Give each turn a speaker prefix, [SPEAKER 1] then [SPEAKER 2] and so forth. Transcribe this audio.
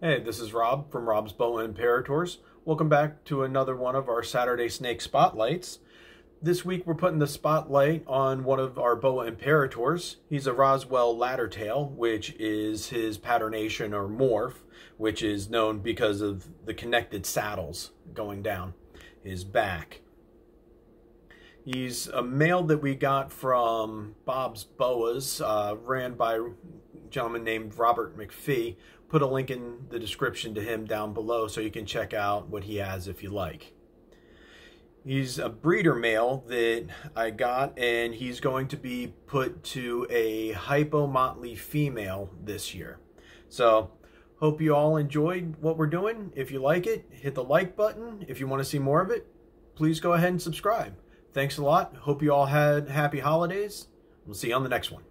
[SPEAKER 1] Hey, this is Rob from Rob's Boa Imperators. Welcome back to another one of our Saturday Snake Spotlights. This week we're putting the spotlight on one of our Boa Imperators. He's a Roswell Laddertail, which is his patternation or morph, which is known because of the connected saddles going down his back. He's a male that we got from Bob's Boas, uh, ran by gentleman named Robert McPhee. Put a link in the description to him down below so you can check out what he has if you like. He's a breeder male that I got, and he's going to be put to a hypomotley female this year. So, hope you all enjoyed what we're doing. If you like it, hit the like button. If you want to see more of it, please go ahead and subscribe. Thanks a lot. Hope you all had happy holidays. We'll see you on the next one.